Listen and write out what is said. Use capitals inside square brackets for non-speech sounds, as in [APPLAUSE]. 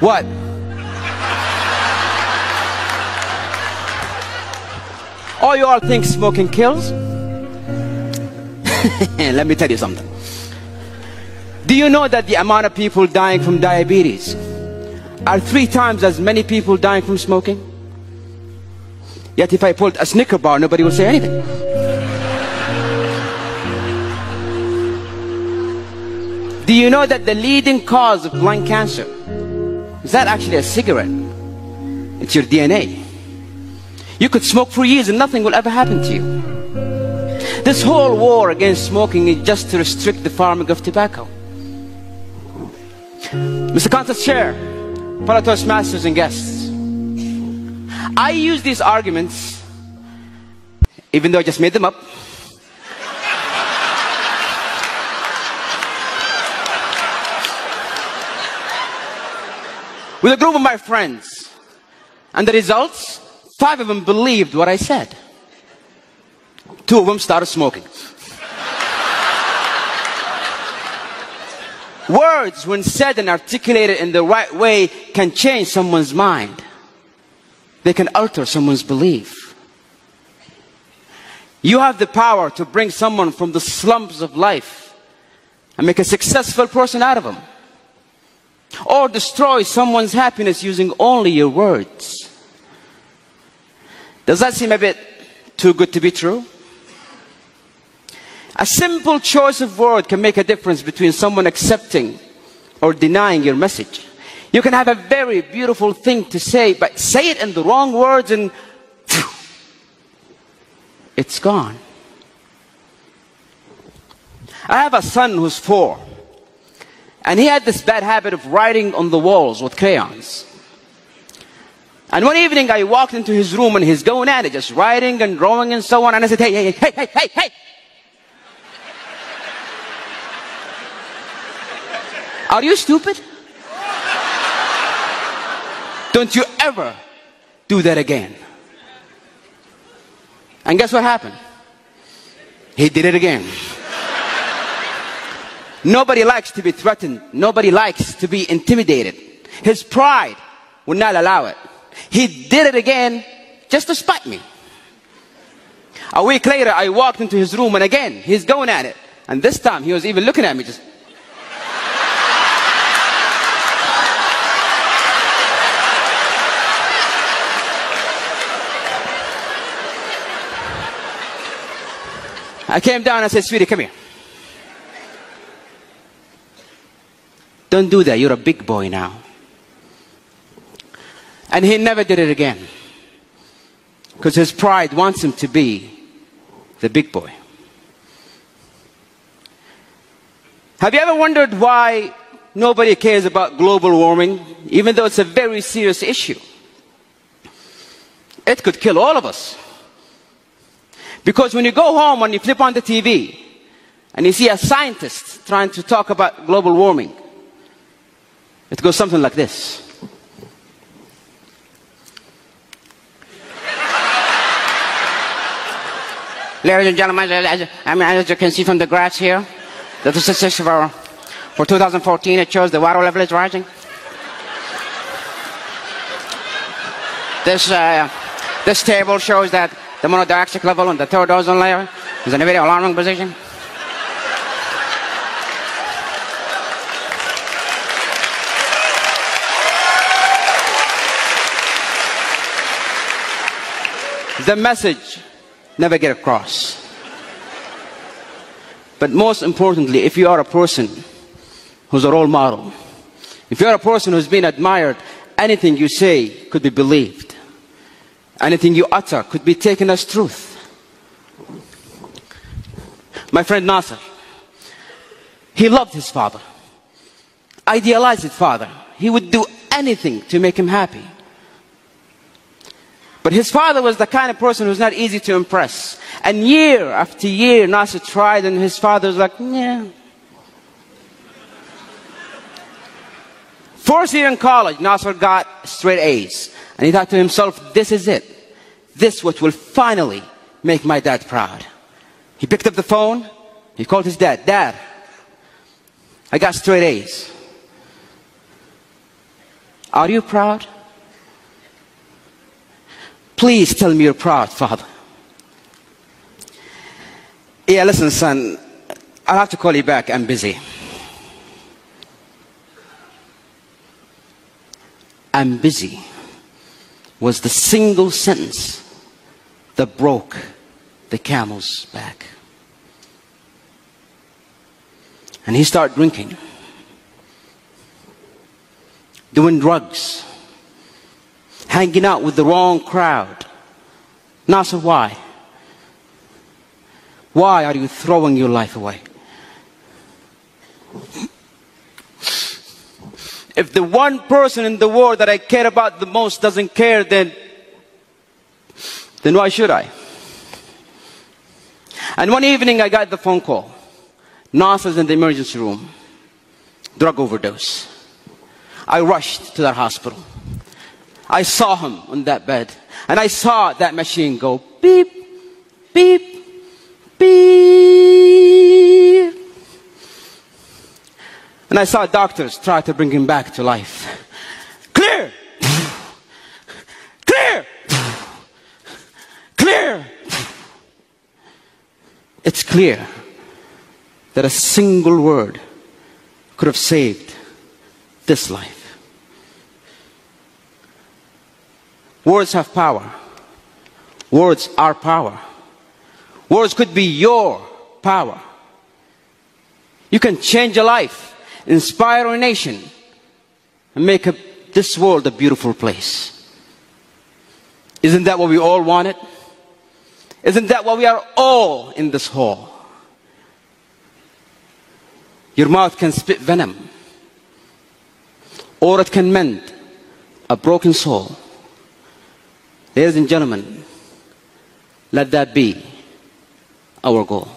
What? Oh, you all think smoking kills? [LAUGHS] Let me tell you something. Do you know that the amount of people dying from diabetes are three times as many people dying from smoking? Yet if I pulled a Snicker bar, nobody would say anything. Do you know that the leading cause of lung cancer is that actually a cigarette? It's your DNA. You could smoke for years and nothing will ever happen to you. This whole war against smoking is just to restrict the farming of tobacco. Mr. Contest Chair, fellow Toastmasters and guests, I use these arguments, even though I just made them up, with a group of my friends. And the results? Five of them believed what I said. Two of them started smoking. Words, when said and articulated in the right way, can change someone's mind. They can alter someone's belief. You have the power to bring someone from the slums of life and make a successful person out of them. Or destroy someone's happiness using only your words. Does that seem a bit too good to be true? A simple choice of word can make a difference between someone accepting or denying your message. You can have a very beautiful thing to say, but say it in the wrong words and it's gone. I have a son who's four, and he had this bad habit of writing on the walls with crayons. And one evening I walked into his room and he's going at it, just writing and drawing and so on. And I said, hey, hey, hey, hey, hey, hey. Are you stupid? Don't you ever do that again. And guess what happened? He did it again. Nobody likes to be threatened. Nobody likes to be intimidated. His pride would not allow it. He did it again just to spite me. A week later, I walked into his room and again, he's going at it. And this time, he was even looking at me just. I came down and said, sweetie, come here. Don't do that. You're a big boy now. And he never did it again. Because his pride wants him to be the big boy. Have you ever wondered why nobody cares about global warming, even though it's a very serious issue? It could kill all of us. Because when you go home and you flip on the TV and you see a scientist trying to talk about global warming, it goes something like this. [LAUGHS] Ladies and gentlemen, as, I mean, as you can see from the graphs here, the statistics for, for 2014, it shows the water level is rising. This, uh, this table shows that the monodioxide level on the third ozone layer is in a very alarming position. The message never get across. But most importantly, if you are a person who's a role model, if you're a person who's been admired, anything you say could be believed. Anything you utter could be taken as truth. My friend Nasser, he loved his father, idealized his father. He would do anything to make him happy. But his father was the kind of person who's not easy to impress. And year after year, Nasser tried, and his father was like, yeah. First year in college, Nasser got straight A's. And he thought to himself, this is it. This what will finally make my dad proud. He picked up the phone. He called his dad. Dad, I got straight A's. Are you proud? Please tell me you're proud, Father. Yeah, listen, son, I'll have to call you back. I'm busy. I'm busy was the single sentence that broke the camel's back. And he started drinking, doing drugs, hanging out with the wrong crowd. Nasser, why? Why are you throwing your life away? If the one person in the world that I care about the most doesn't care, then, then why should I? And one evening I got the phone call. Nasser's in the emergency room. Drug overdose. I rushed to that hospital. I saw him on that bed. And I saw that machine go beep, beep. And I saw doctors try to bring him back to life. Clear! Clear! Clear! It's clear that a single word could have saved this life. Words have power. Words are power. Words could be your power. You can change a life, inspire our nation, and make a, this world a beautiful place. Isn't that what we all wanted? Isn't that what we are all in this hall? Your mouth can spit venom, or it can mend a broken soul. Ladies and gentlemen, let that be our goal.